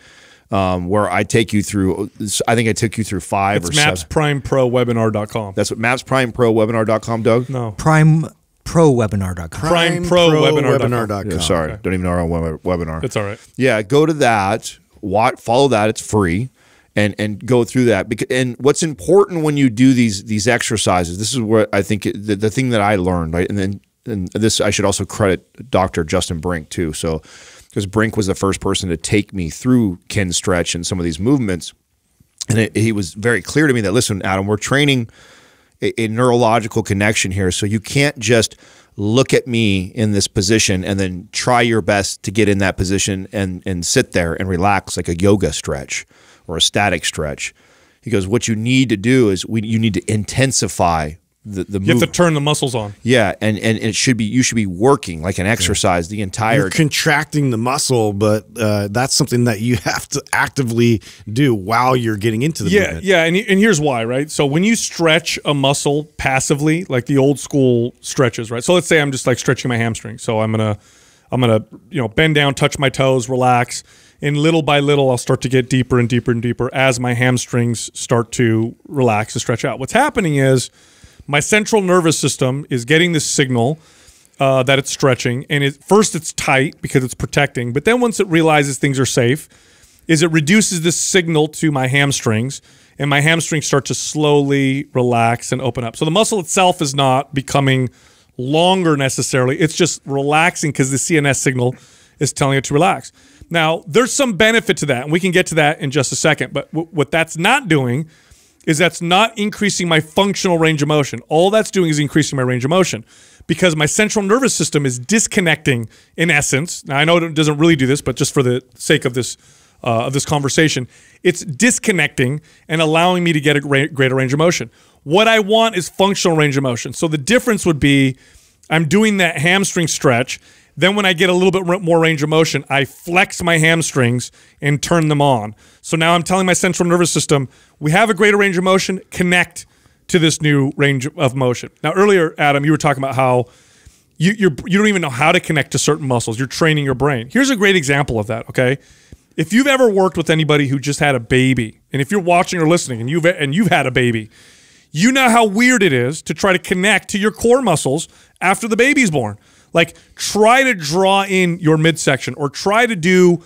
um, where I take you through, I think I took you through five It's or seven. mapsprimeprowebinar.com. That's what Maps Prime Pro mapsprimeprowebinar.com, Doug? No. primeprowebinar.com. PrimeProWebinar.com. Yeah, sorry, don't even know our web- webinar. It's all right. Yeah, go to that. Watch, follow that. It's free, and and go through that. Because and what's important when you do these these exercises. This is what I think the, the thing that I learned. Right, and then and this I should also credit Dr. Justin Brink too. So because Brink was the first person to take me through Kinstretch and some of these movements, and it, he was very clear to me that listen, Adam, we're training a, a neurological connection here. So you can't just look at me in this position and then try your best to get in that position and and sit there and relax like a yoga stretch or a static stretch. He goes, what you need to do is we you need to intensify the the You have to turn the muscles on. yeah, and, and it should be you should be working like an exercise the entire You're contracting the muscle, but uh, that's something that you [LAUGHS] have to actively do while you're getting into the Yeah, movement. yeah, and, and here's why, right? So when you stretch a muscle passively, like the old school stretches, right? So let's say I'm just like stretching my hamstring. So I'm gonna, I'm gonna, you know, bend down, touch my toes, relax, and little by little, I'll start to get deeper and deeper and deeper as my hamstrings start to relax and stretch out. What's happening is my central nervous system is getting this signal uh, that it's stretching, and it first it's tight because it's protecting, but then once it realizes things are safe, is it reduces this signal to my hamstrings, and my hamstrings start to slowly relax and open up. So the muscle itself is not becoming longer necessarily; it's just relaxing because the CNS signal is telling it to relax. Now, there's some benefit to that, and we can get to that in just a second. But what that's not doing is that's not increasing my functional range of motion. All that's doing is increasing my range of motion because my central nervous system is disconnecting in essence. Now I know it doesn't really do this, but just for the sake of this uh, of this conversation, it's disconnecting and allowing me to get a greater range of motion. What I want is functional range of motion. So the difference would be I'm doing that hamstring stretch. Then, when I get a little bit more range of motion, I flex my hamstrings and turn them on. So now I'm telling my central nervous system, we have a greater range of motion, connect to this new range of motion. Now, earlier, Adam, you were talking about how you, you're, you don't even know how to connect to certain muscles. You're training your brain. Here's a great example of that, okay? if you've ever worked with anybody who just had a baby, and if you're watching or listening and you've and you've had a baby, you know how weird it is to try to connect to your core muscles after the baby's born. Like try to draw in your midsection or try to do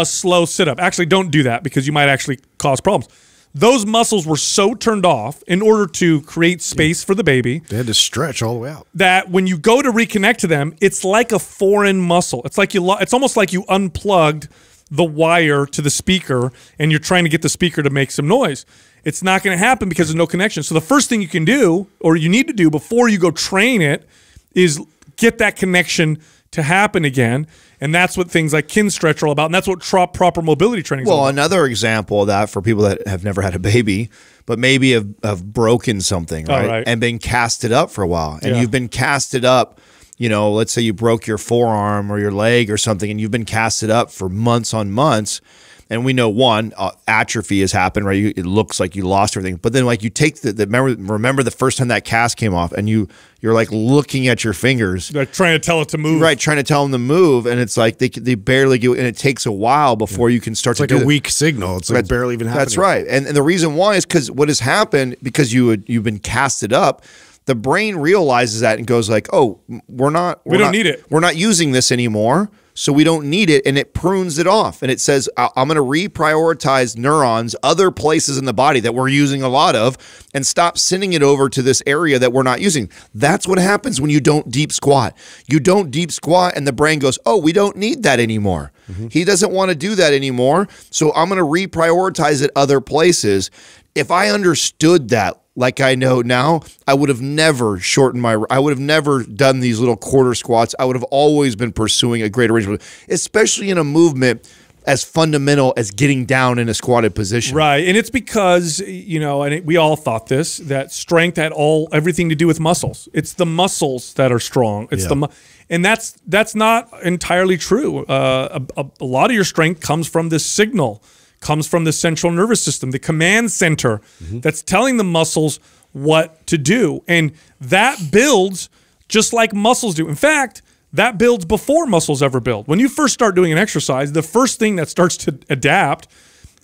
a slow sit up. Actually, don't do that because you might actually cause problems. Those muscles were so turned off in order to create space for the baby They had to stretch all the way out. that when you go to reconnect to them, it's like a foreign muscle. It's like you it's almost like you unplugged the wire to the speaker and you're trying to get the speaker to make some noise. It's not going to happen because there's no connection. So the first thing you can do or you need to do before you go train it is get that connection to happen again. And that's what things like Kinstretch are all about. And that's what proper mobility training is all Well, another example of that for people that have never had a baby, but maybe have, have broken something, oh, right? right. And been casted up for a while. And Yeah. you've been casted up, you know, let's say you broke your forearm or your leg or something, and you've been casted up for months on months. And we know one uh, atrophy has happened, right? You, it looks like you lost everything, but then like you take the, the remember remember the first time that cast came off, and you you're like looking at your fingers, Like trying to tell it to move. right? Trying to tell them to move, and it's like they they barely get, and it takes a while before you can start It's to like do a that. weak signal. It's like That's- barely even happening. That's right. And, and the reason why is because what has happened because you would, you've been casted up. The brain realizes that and goes like, "Oh, we're not. We we're don't not- need it. We're not using this anymore, so we don't need it." And it prunes it off, and it says, "I'm going to reprioritize neurons other places in the body that we're using a lot of, and stop sending it over to this area that we're not using." That's what happens when you don't deep squat. You don't deep squat, and the brain goes, "Oh, we don't need that anymore." Mm-hmm. He doesn't want to do that anymore, so I'm going to reprioritize it other places. If I understood that like I know now, I would have never shortened my. I would have never done these little quarter squats. I would have always been pursuing a greater range, especially in a movement as fundamental as getting down in a squatted position. Right, and it's because you know, and it, we all thought this that strength had all everything to do with muscles. It's the muscles that are strong. It's the, and that's that's not entirely true. Uh, a, a, a lot of your strength comes from this signal, comes from the central nervous system, the command center that's telling the muscles what to do, and that builds just like muscles do. In fact, that builds before muscles ever build. When you first start doing an exercise, the first thing that starts to adapt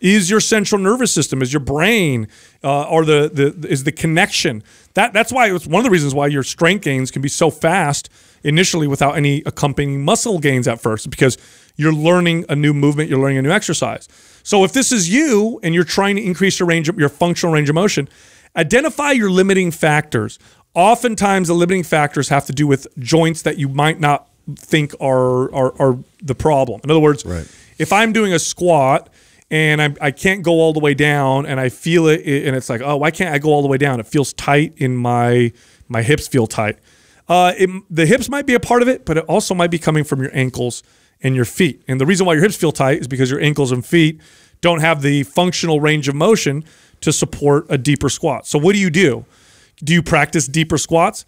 is your central nervous system, is your brain, uh, or the, the is the connection. That that's why it's one of the reasons why your strength gains can be so fast initially without any accompanying muscle gains at first, because you're learning a new movement, you're learning a new exercise. So if this is you and you're trying to increase your range of your functional range of motion, identify your limiting factors. Oftentimes, the limiting factors have to do with joints that you might not think are are, are the problem. In other words, Right. if I'm doing a squat and I'm, I can't go all the way down and I feel it and it's like, oh, why can't I go all the way down? It feels tight in my my hips feel tight. Uh, it, the hips might be a part of it, but it also might be coming from your ankles and your feet. And the reason why your hips feel tight is because your ankles and feet don't have the functional range of motion to support a deeper squat. So what do you do? Do you practice deeper squats?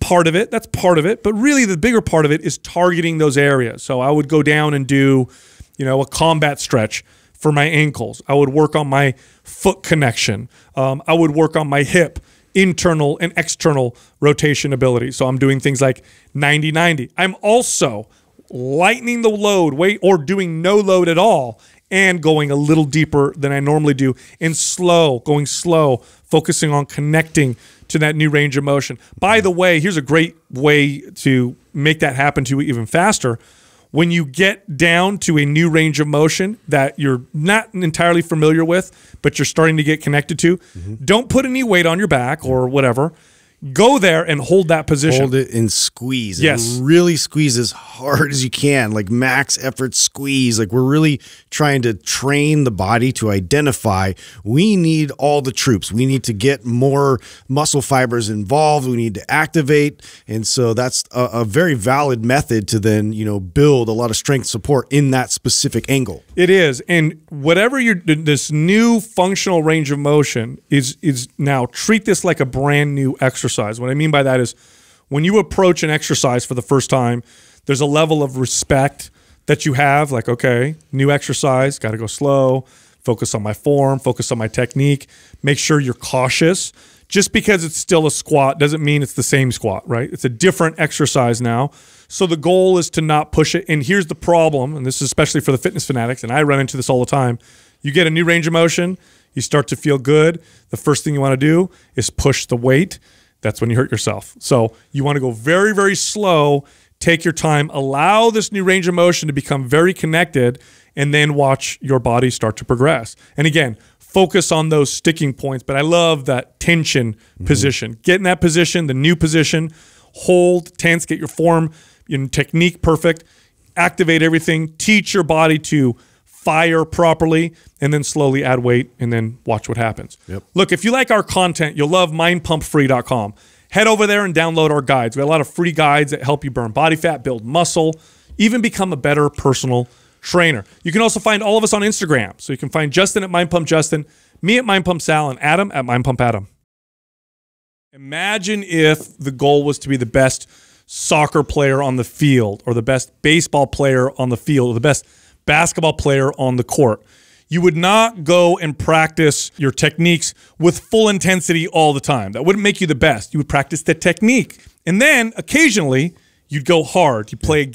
part of it. That's part of it. But really, the bigger part of it is targeting those areas. So I would go down and do, you know, a combat stretch for my ankles. I would work on my foot connection. Um, I would work on my hip internal and external rotation ability. So I'm doing things like 90 90. I'm also lightening the load, weight, or doing no load at all and going a little deeper than I normally do and slow, going slow, focusing on connecting to that new range of motion. By the way, here's a great way to make that happen to you even faster. When you get down to a new range of motion that you're not entirely familiar with, but you're starting to get connected to, mm-hmm. don't put any weight on your back or whatever. Go there and hold that position. Hold it and squeeze. Yes. And really squeeze as hard as you can, like max effort squeeze. Like we're really trying to train the body to identify we need all the troops. We need to get more muscle fibers involved. We need to activate. And so that's a, a very valid method to then, you know, build a lot of strength support in that specific angle. It is, and whatever you're this new functional range of motion is is now treat this like a brand new exercise. What I mean by that is when you approach an exercise for the first time, there's a level of respect that you have. Like, okay, new exercise, got to go slow. Focus on my form. Focus on my technique. Make sure you're cautious. just because it's still a squat doesn't mean it's the same squat, right? It's a different exercise now. So the goal is to not push it. And here's the problem, and this is especially for the fitness fanatics, and I run into this all the time. You get a new range of motion, you start to feel good. The first thing you want to do is push the weight. That's when you hurt yourself. So you want to go very, very slow, take your time, allow this new range of motion to become very connected, and then watch your body start to progress. And again, focus on those sticking points. But I love that tension mm-hmm. position. Get in that position, the new position, hold tense, get your form and technique perfect, activate everything, teach your body to fire properly, and then slowly add weight and then watch what happens. Yep. Look, if you like our content, you'll love mindpumpfree.com. Head over there and download our guides. We have a lot of free guides that help you burn body fat, build muscle, even become a better personal trainer. You can also find all of us on Instagram. So you can find Justin at Mind Pump Justin, me at Mind Pump Sal, and Adam at Mind Pump Adam. Imagine if the goal was to be the best soccer player on the field, or the best baseball player on the field, or the best basketball player on the court. You would not go and practice your techniques with full intensity all the time. That wouldn't make you the best. You would practice the technique. And then occasionally you'd go hard. You play a game.